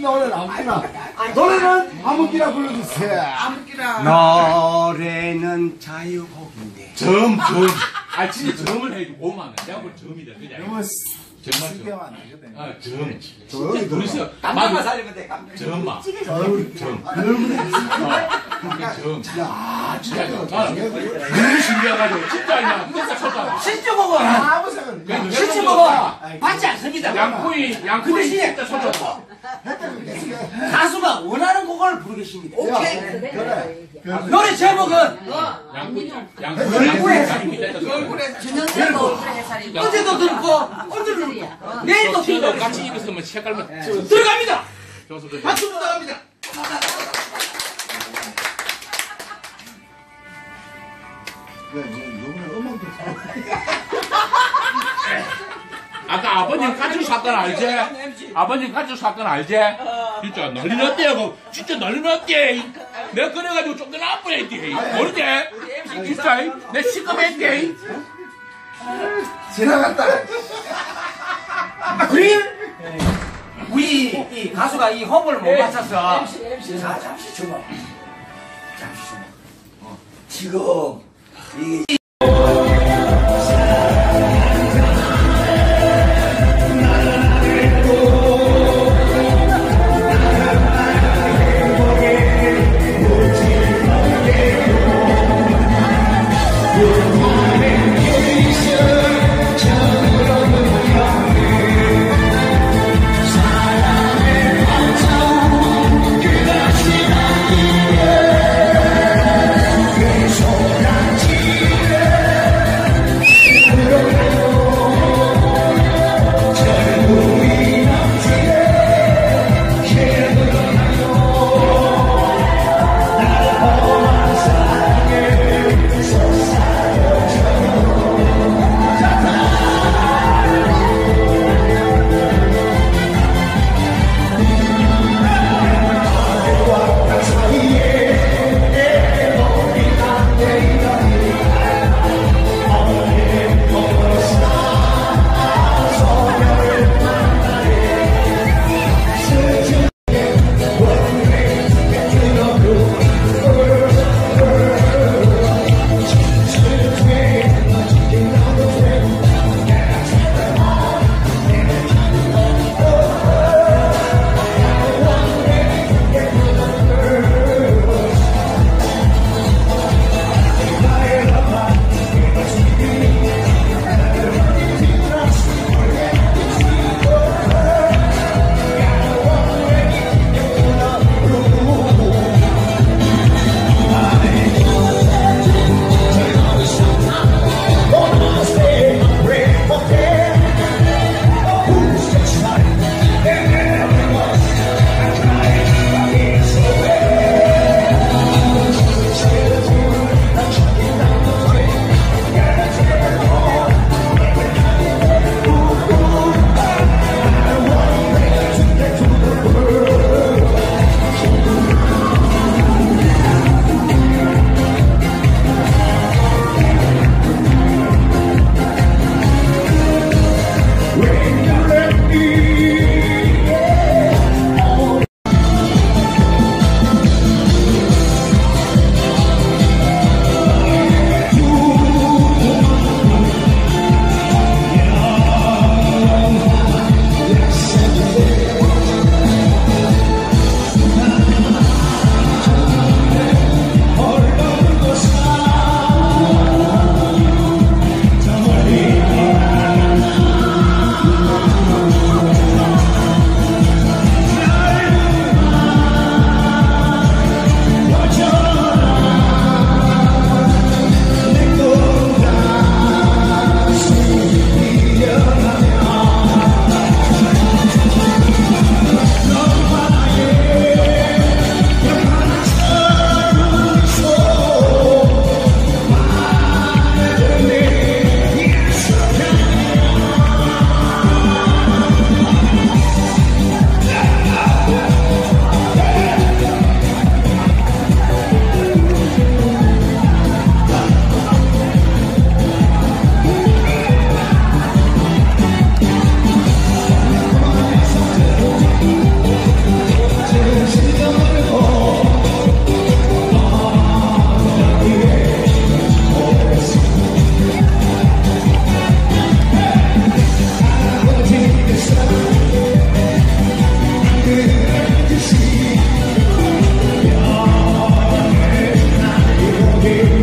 노래는 아무기나. 노래는 아무기나 불러주세요. 아무기나. 노래는 자유곡인데. 점, 점. 아, 진짜 점을 해도 고마워. 내가 볼 점이다. 그냥. 너무 정말 점. 신경 안 나거든. 아, 점. 조용히 들어. 그래서, 감정만 막, 살리면 돼, 감정. 점마. 조용히 점. 그러면 그러니까 점. 야, 진짜. 너무 신기해가지고, 진짜 그냥, 진짜 쳤잖아. 실제 곡은 아무 생각 실제 곡은 받지 않습니다. 양코인, 양코인 진짜 쳤잖아. 가수가 원하는 곡을 부르겠습니다. 오케이. 그래. 노래 제목은 양코인, 양코인, 양코인. 얼굴에 전형적으로 얼굴에 해살이. 어제도 듣고 오늘도 듣고 내일도 듣고 같이 입었으면 색깔만 들어갑니다. 박수 부탁합니다. 요번에 음악도 아까 아버님 가출 사건 알지? 아버님 가출 사건 알지? 진짜 난리 났대요. 그거. 진짜 난리 났대. 내가 그래가지고 쫓겨날 뻔했대. 모르지? 진짜 내 시끄했대. 지나갔다. 우리 우리 이 가수가 이 호흡을 못 맞춰서 자, 잠시 주마. 잠시 주마. 어, 지금 이 here.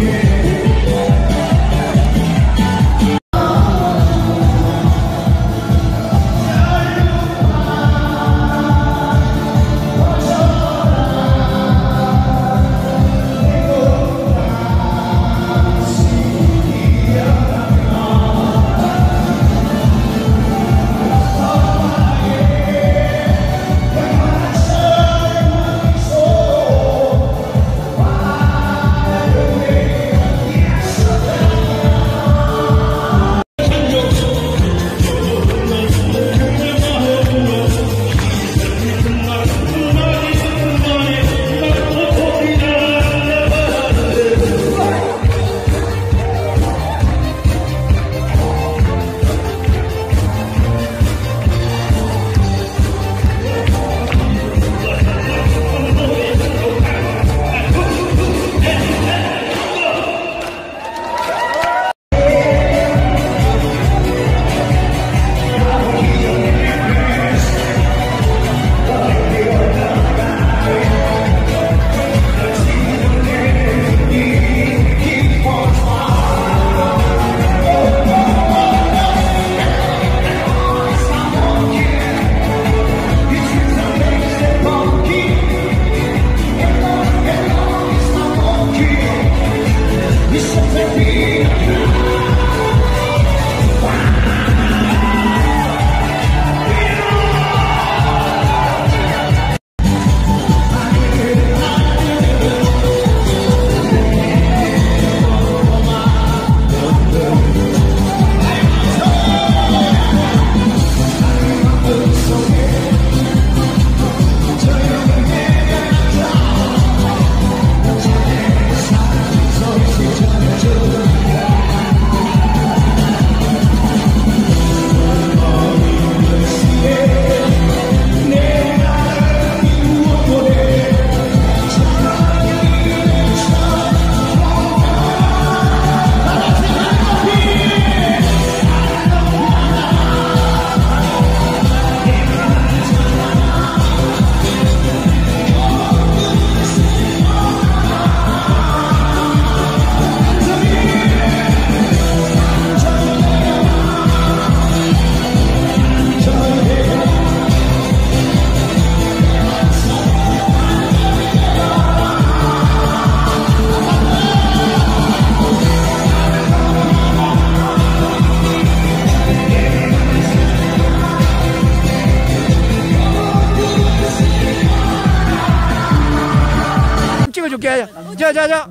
게. 자 자 자.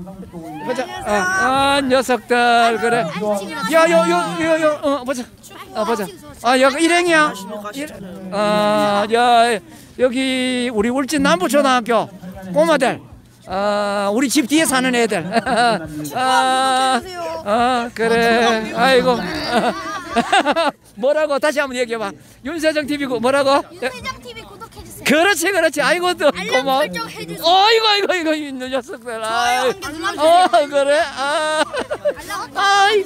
보자. 어, 아 녀석들. 그래. 야 요 요 요 요. 어 보자. 어 보자. 아 여기 일행이야. 일- 아, 야, 여기 우리 울진 남부초등학교 꼬마들. 아 우리 집 뒤에 사는 애들. 아, 아 그래. 아이고. 뭐라고? 다시 한번 얘기해 봐. 윤세정 TV고 뭐라고? 윤세정 TV. 그렇지 그렇지. 아이고 또 고마워. 해주세요. 아이고 아이고 이거 이 녀석들. 좋아요 아이 한개 눌러주세요. 어 그래? 아. 아이